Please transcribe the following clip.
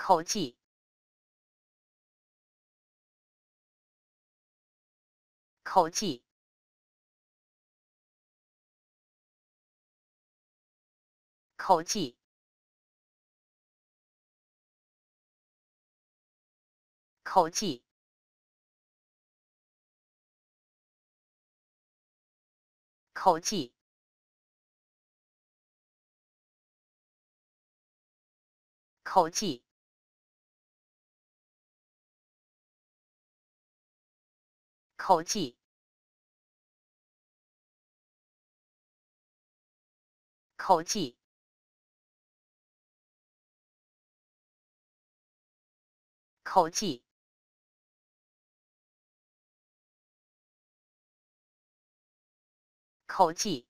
口技，口技，口技，口技。口技，口技，口技，口技，口技。口技。